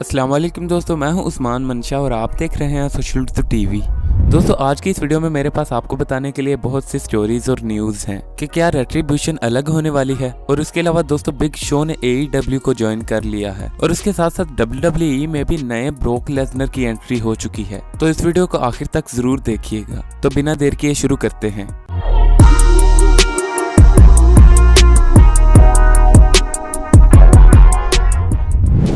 अस्सलाम वालेकुम दोस्तों, मैं हूँ उस्मान मनशा और आप देख रहे हैं सोशल टीवी। दोस्तों, आज की इस वीडियो में मेरे पास आपको बताने के लिए बहुत सी स्टोरीज और न्यूज़ हैं कि क्या रेट्रीब्यूशन अलग होने वाली है और उसके अलावा दोस्तों बिग शो ने ए को ज्वाइन कर लिया है और उसके साथ साथ WWE में भी नए ब्रोक लेसनर की एंट्री हो चुकी है। तो इस वीडियो को आखिर तक ज़रूर देखिएगा। तो बिना देर किए शुरू करते हैं।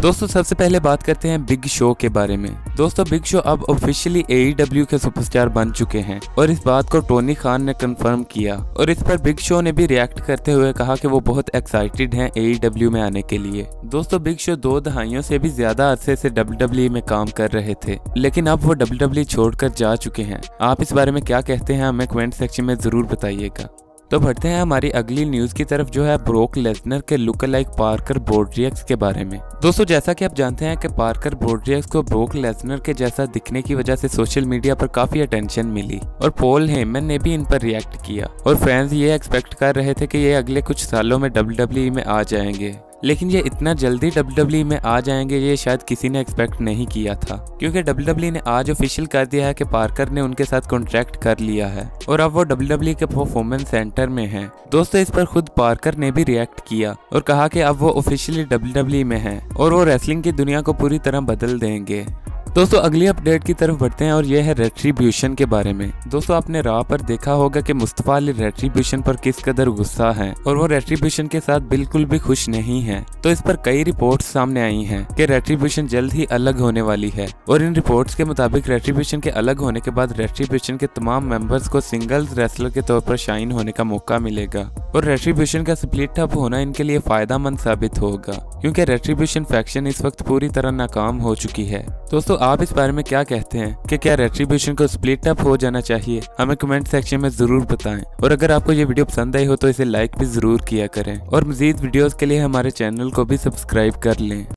दोस्तों, सबसे पहले बात करते हैं बिग शो के बारे में। दोस्तों बिग शो अब ऑफिशियली एईडब्ल्यू के सुपरस्टार बन चुके हैं और इस बात को टोनी खान ने कंफर्म किया। और इस पर बिग शो ने भी रिएक्ट करते हुए कहा कि वो बहुत एक्साइटेड हैं एईडब्ल्यू में आने के लिए। दोस्तों बिग शो दो दहाइयों से भी ज़्यादा अरसे से डब्ल्यू में काम कर रहे थे, लेकिन अब वो डब्ल्यू छोड़कर जा चुके हैं। आप इस बारे में क्या कहते हैं, हमें कमेंट सेक्शन में ज़रूर बताइएगा। तो बढ़ते हैं हमारी अगली न्यूज़ की तरफ़, जो है ब्रोक लेसनर के लुक लाइक पार्कर बोर्ड्रियक्स के बारे में। दोस्तों, जैसा कि आप जानते हैं कि पार्कर बोर्ड्रियक्स को ब्रोक लेसनर के जैसा दिखने की वजह से सोशल मीडिया पर काफ़ी अटेंशन मिली और पोल हेमन ने भी इन पर रिएक्ट किया। और फैंस ये एक्सपेक्ट कर रहे थे कि ये अगले कुछ सालों में डब्ल्यू में आ जाएँगे। लेकिन ये इतना जल्दी डब्ल्यू डब्ल्यू में आ जाएँगे, ये शायद किसी ने एक्सपेक्ट नहीं किया था। क्योंकि डब्ल्यू डब्ल्यू ने आज ऑफिशियल कर दिया है कि पार्कर ने उनके साथ कॉन्ट्रैक्ट कर लिया है। और अब वो डब्ल्यू डब्ल्यू के परफॉर्मेंस सेंटर में हैं। दोस्तों, इस पर खुद पार्कर ने भी रिएक्ट किया और कहा कि अब वो ऑफिशियली डब्ल्यू में है और वो रेसलिंग की दुनिया को पूरी तरह बदल देंगे। दोस्तों, अगली अपडेट की तरफ़ बढ़ते हैं और यह है रेट्रीब्यूशन के बारे में। दोस्तों, आपने राह पर देखा होगा कि मुस्तफ़ा अली रेट्रीब्यूशन पर किस कदर गुस्सा है और वो रेट्रीब्यूशन के साथ बिल्कुल भी खुश नहीं है। तो इस पर कई रिपोर्ट्स सामने आई हैं कि रेट्रीब्यूशन जल्द ही अलग होने वाली है और इन रिपोर्ट के मुताबिक रेट्रीब्यूशन के अलग होने के बाद रेट्रीब्यूशन के तमाम मेंबर्स को सिंगल्स रेसलर के तौर पर शाइन होने का मौका मिलेगा। और रेट्रीब्यूशन का स्प्लिट अप होना इनके लिए फ़ायदा मंद साबित होगा, क्योंकि रेट्रीब्यूशन फैक्शन इस वक्त पूरी तरह नाकाम हो चुकी है। दोस्तों, आप इस बारे में क्या कहते हैं? कि क्या रेट्रीब्यूशन को स्प्लिट अप हो जाना चाहिए? हमें कमेंट सेक्शन में ज़रूर बताएँ। और अगर आपको ये वीडियो पसंद आई हो तो इसे लाइक भी ज़रूर किया करें। और मजीद वीडियोस के लिए हमारे चैनल को भी सब्सक्राइब कर लें।